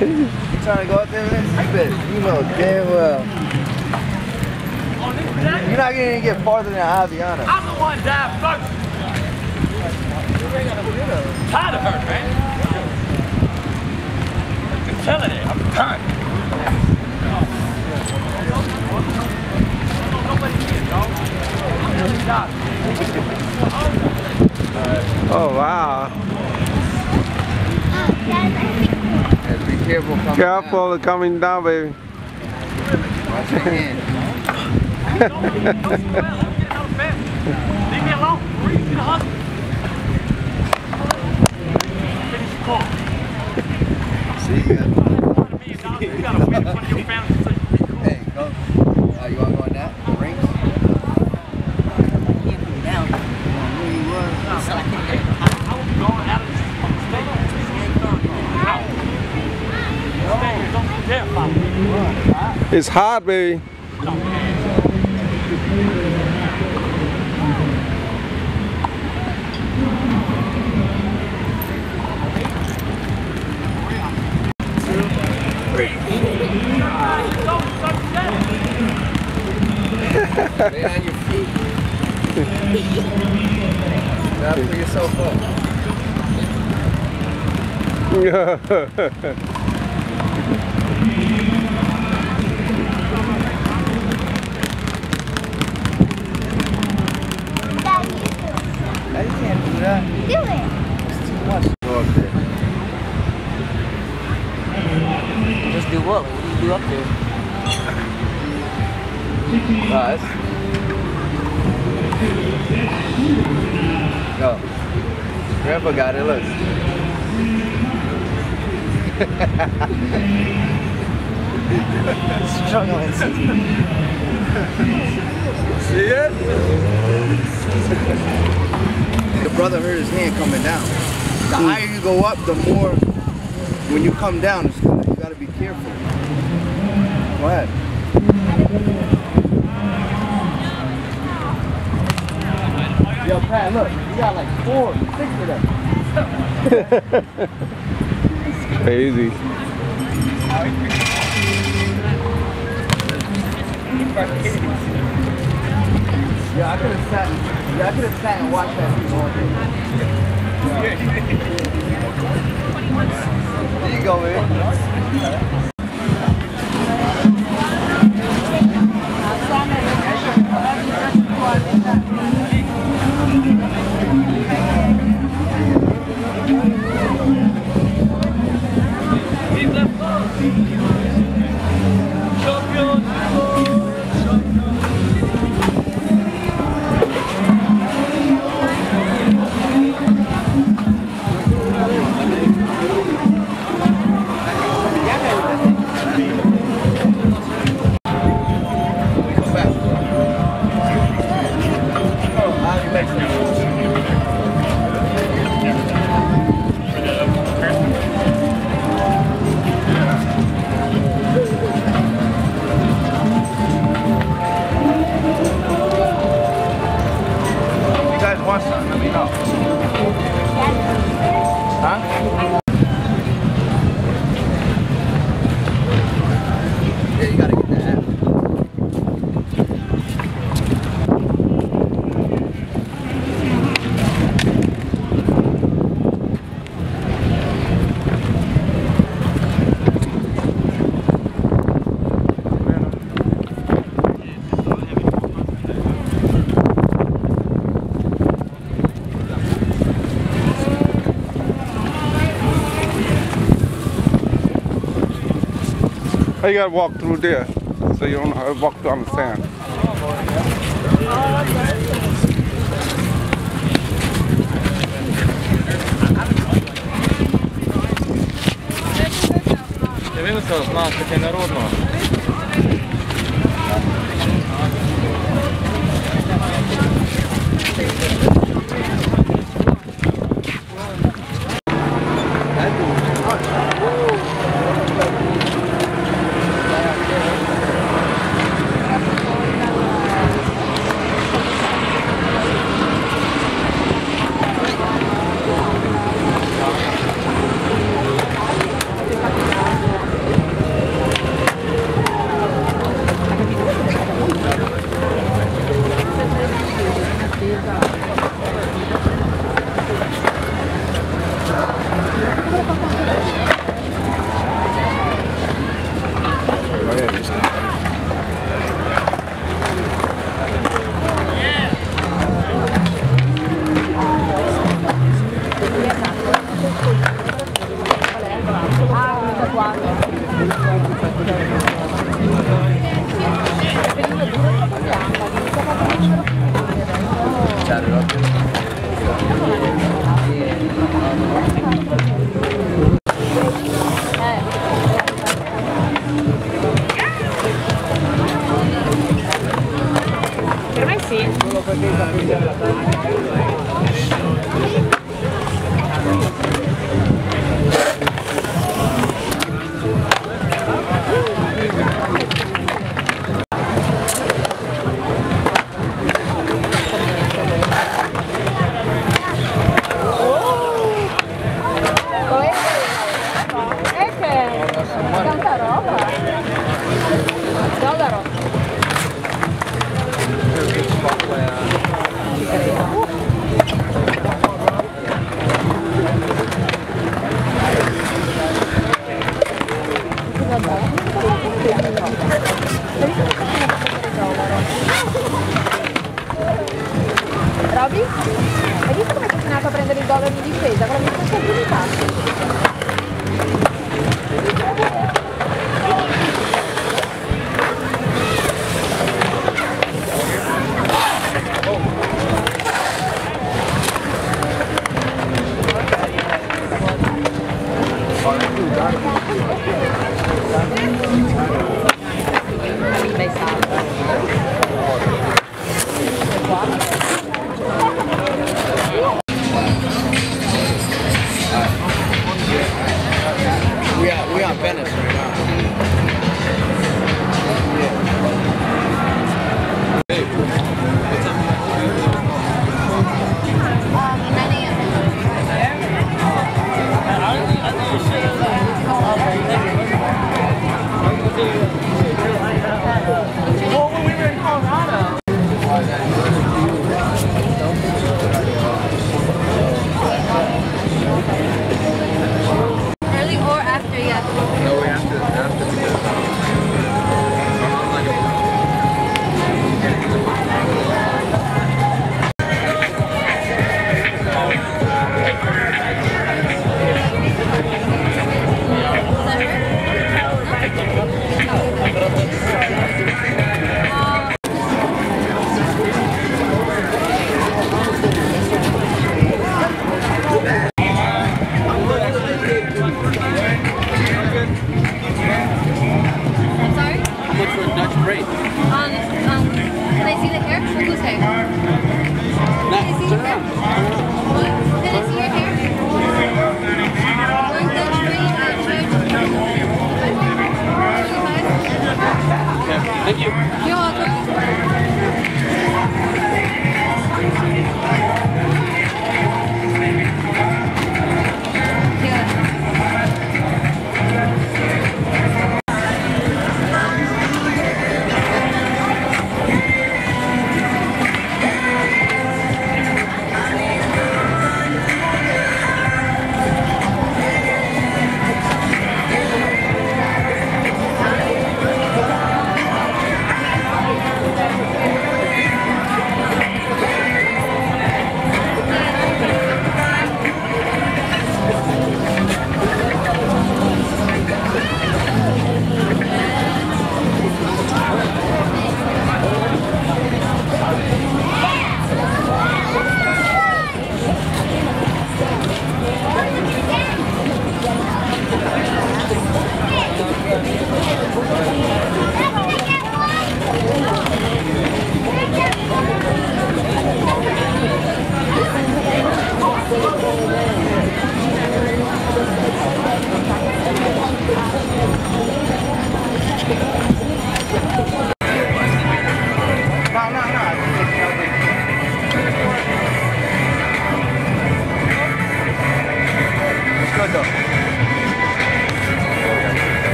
You trying to go out there, man? You bet. You know damn well. You're not gonna get farther than Aviana. I'm the one that first. Tired of her, man. I'm telling you, I'm tired. Oh wow. Oh, Yeah, be careful coming Careful coming down, baby. Watch your hand. Leave me alone. Breathe in the hospital. Finish the call. See you. You gotta win in front of your family so you can be cool. Hey, go. Uh, you wanna go in that? The rings? down. I knew you was. I was going out of the state. Out. Stay here. Don't you dare follow me. It's hot, baby. Your feet. Yourself. Now you can't do that. Do it. It's too much to go up there. Just do what? What do you do up there? Guys. Go. Grandpa got it, look. Struggling. See it? the brother hurt his hand coming down. The hmm. higher you go up, the more when you come down, it's gonna, you gotta be careful. Go ahead. Yo, Pat, look, you got like four, six of them. Crazy. Yeah, I could have sat. Yeah, I could have sat and watched that. There you go, man. Oh, you gotta walk through there, so you don't have to walk on the sand. Дивилися з нас таке народного.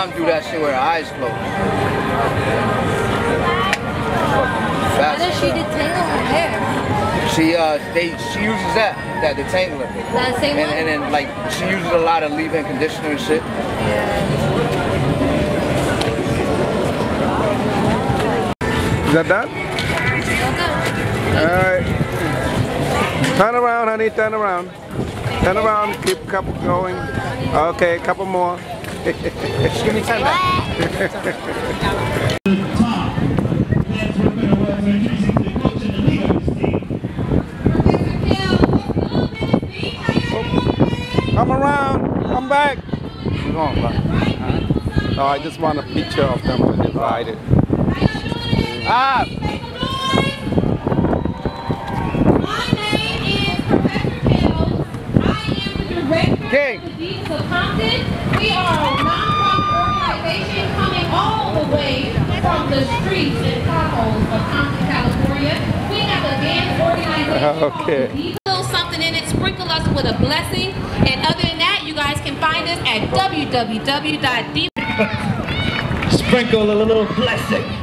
Mom do that shit with her eyes closed. How does Fast. she detangle her hair? She uh they she uses that that detangler. That same And, one? and then like she uses a lot of leave-in conditioner and shit. Is that done? Okay. All right. Turn around, honey. Turn around. Turn around. Keep a couple going. Okay, a couple more. Just give me ten back. Come around. Come back. Keep going, bro. Oh, I just want a picture of them divided. Ah! King. Deeds of Compton. We are a nonprofit organization coming all the way from the streets and potholes of Compton, California. We have a dance organization called Okay. the something in it, sprinkle us with a blessing. And other than that, you guys can find us at www.d. Sprinkle a little blessing.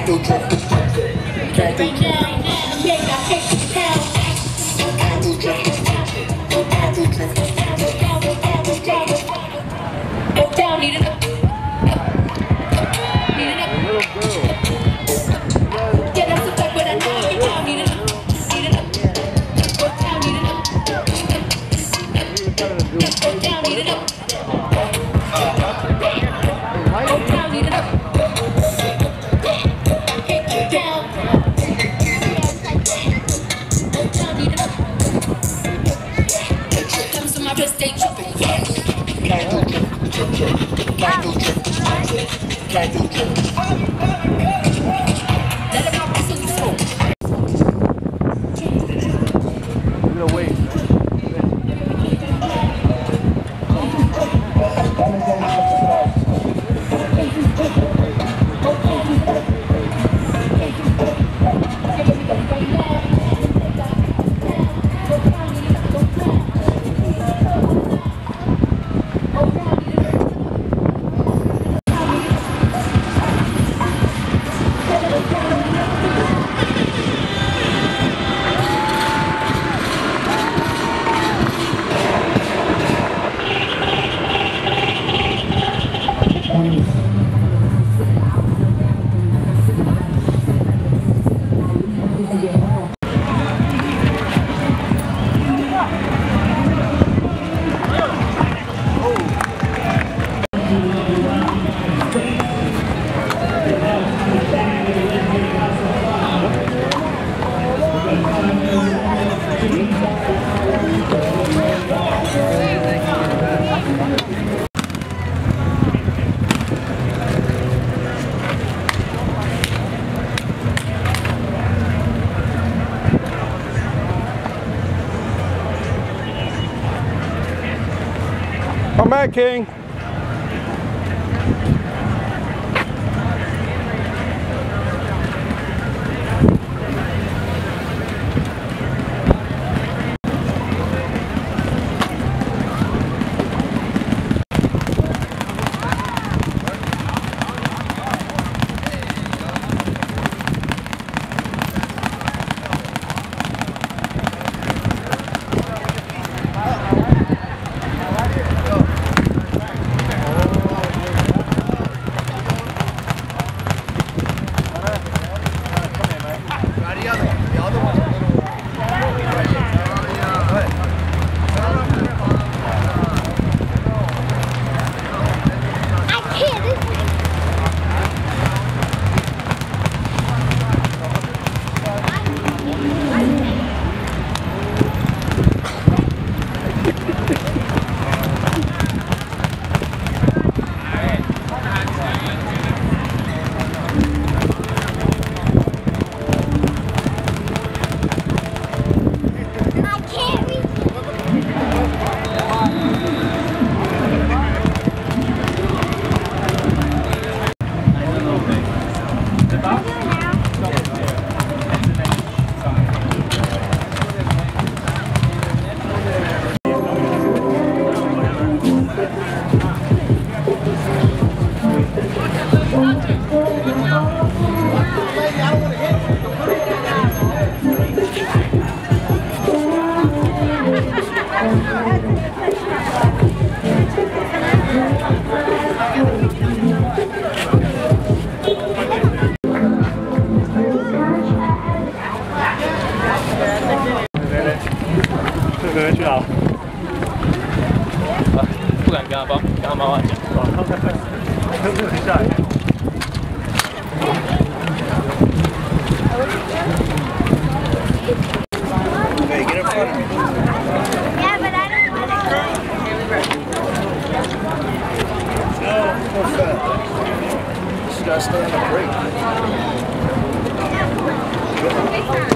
can't do drugs. Can't do drugs. Can't Need it up. Need it up. Down, eat it up. drip, drip. Can't do drip. Can't do drip. I'm back, King. gotta stay on the.